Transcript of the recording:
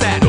it's.